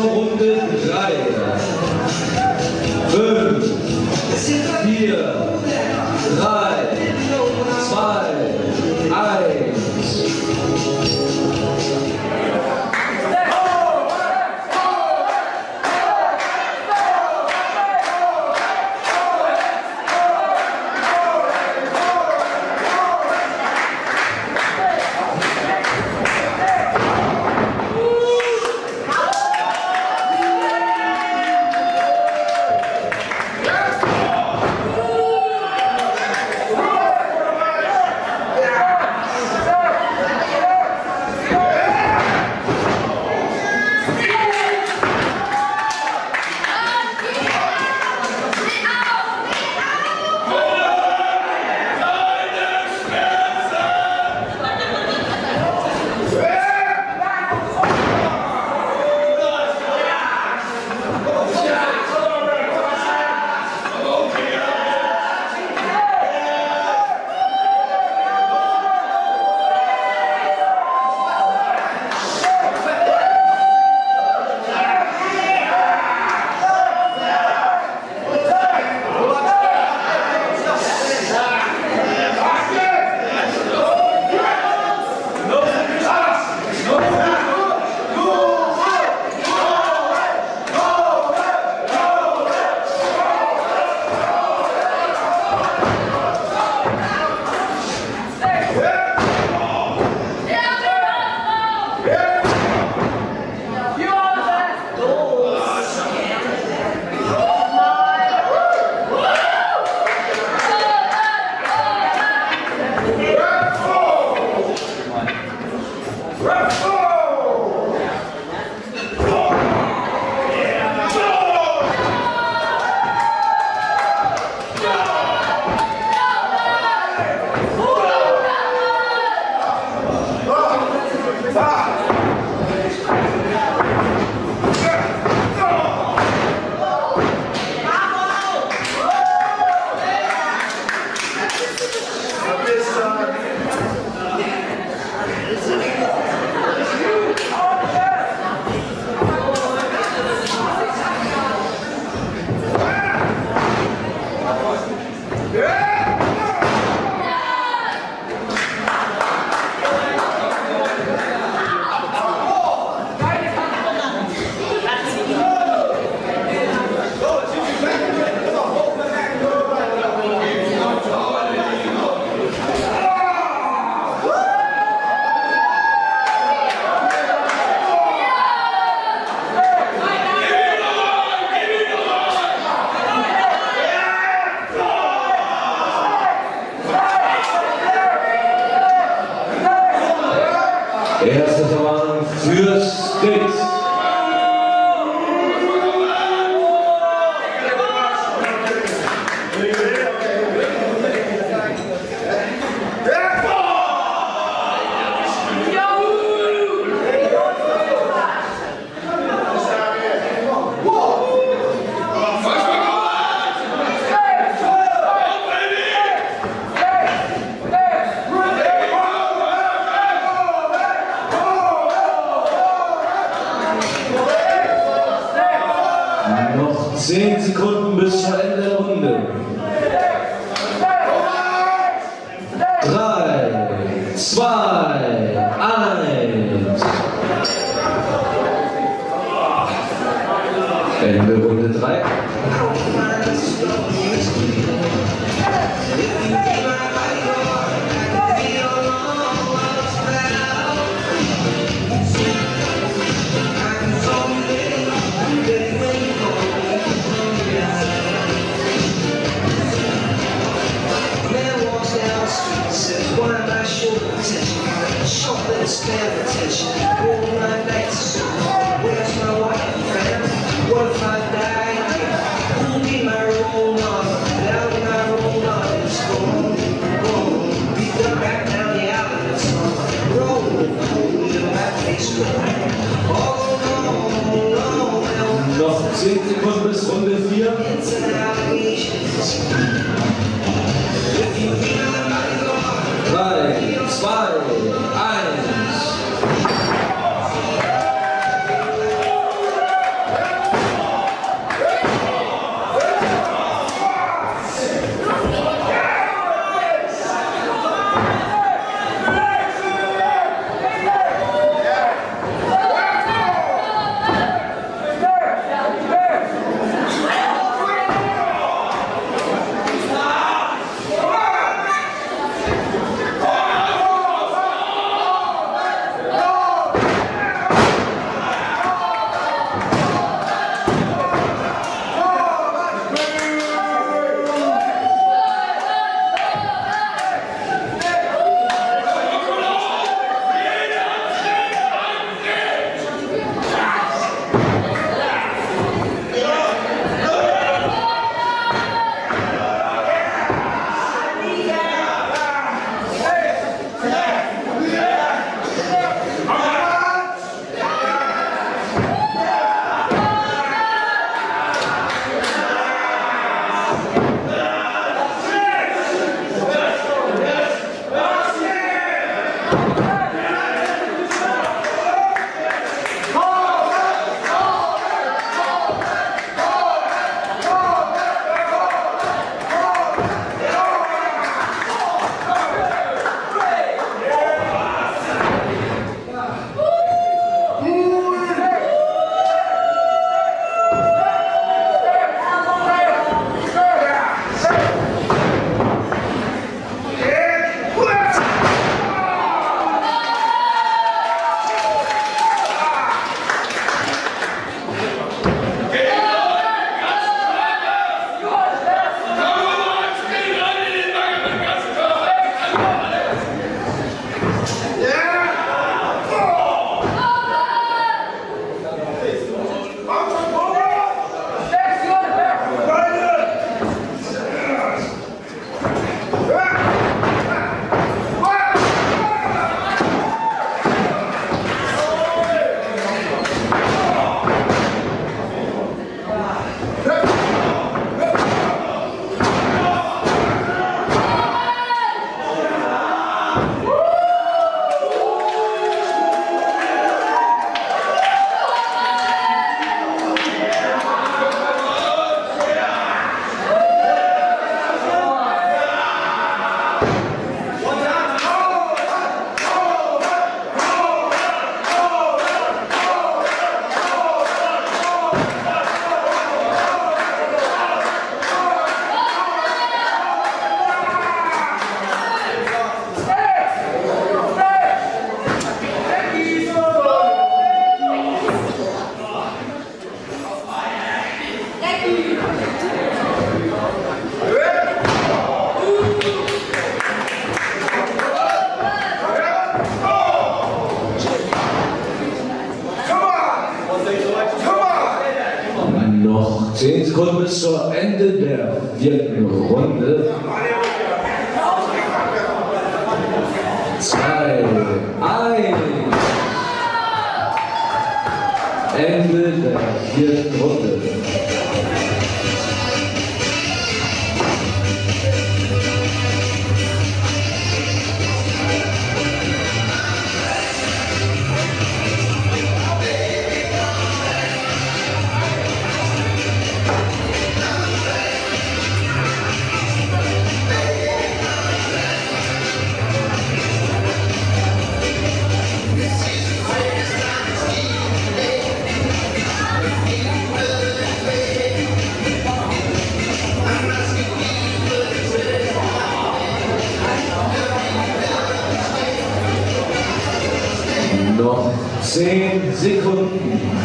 Zur Runde vierten Runde. Zwei, eins. Ende der vierten Runde. Sekunden.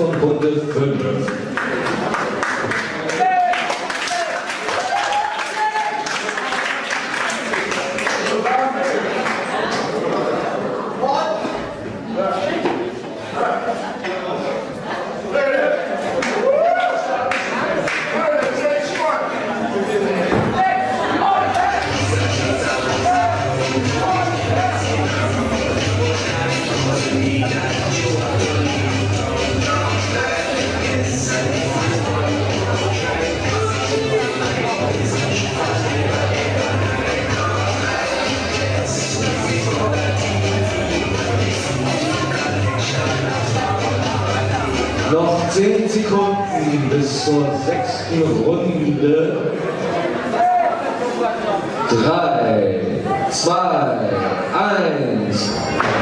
Runde 5. sechsten Runde. 3, 2, 1.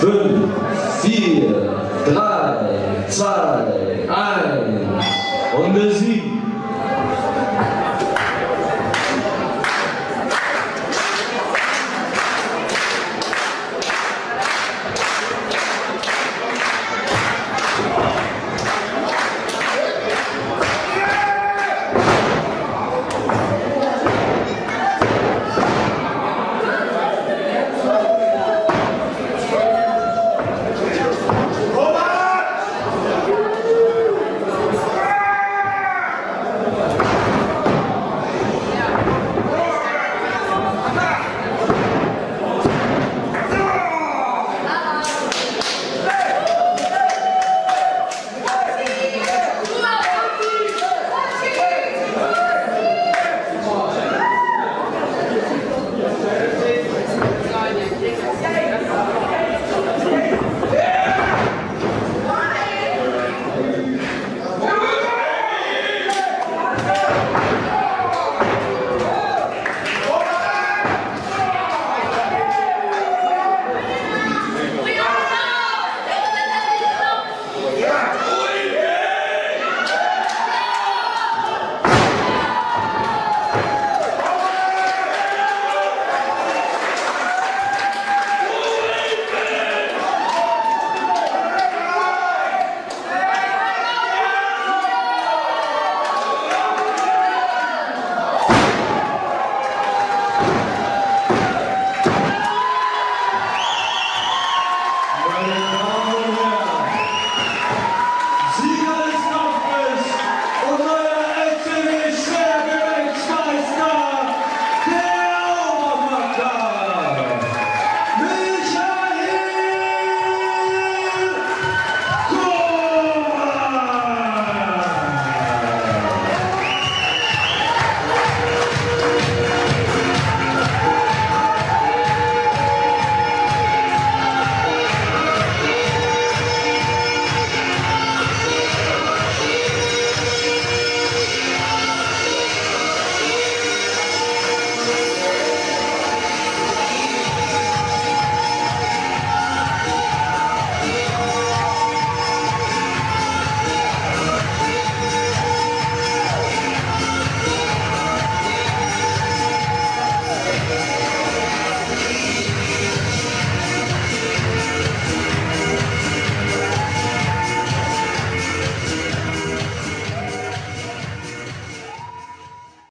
5, 4, 3, 2, 1. Runde 7.